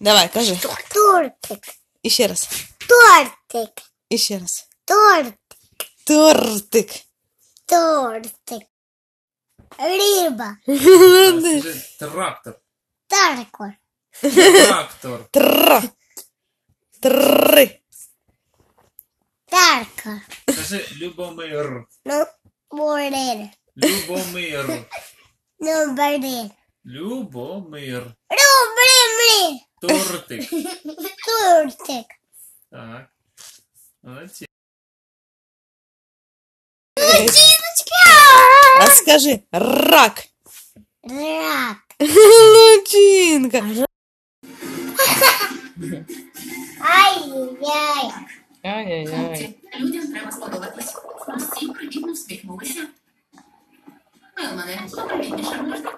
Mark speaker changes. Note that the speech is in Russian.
Speaker 1: Давай, кажи.
Speaker 2: Тортик.
Speaker 1: Іще раз.
Speaker 2: Тортик.
Speaker 1: Іще раз.
Speaker 2: Торт.
Speaker 1: Тортик.
Speaker 2: Тортик. Риба.
Speaker 3: Скажи трактор.
Speaker 2: Тарко.
Speaker 3: Трактор.
Speaker 1: Тра. Три.
Speaker 2: Тарко.
Speaker 3: Скажи Любомир.
Speaker 2: Ну, бурин.
Speaker 3: Любомир.
Speaker 2: Ну.
Speaker 3: Любомир.
Speaker 2: Ну, блин, блин.
Speaker 3: Тортик.
Speaker 2: Тортик.
Speaker 3: Так. Молодці.
Speaker 1: А скажи рак.
Speaker 2: Рак.
Speaker 1: Лучинка.
Speaker 2: Ай-яй.
Speaker 1: Ай-яй-яй.
Speaker 4: Людям треба сподобатись. Всі привітно всміхнулися. Мелмане, попривітніше можна?